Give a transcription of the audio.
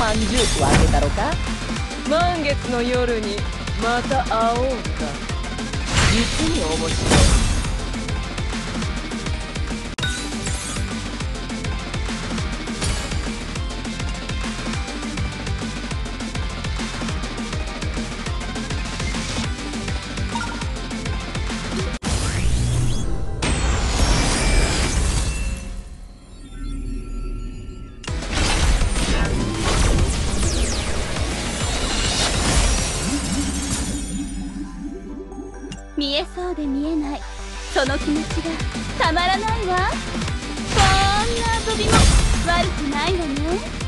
缶ジュースをあげたろか？満月の夜にまた会おうか。実に面白い見えそうで見えない。その気持ちがたまらないわ。こんな遊びも悪くないわね。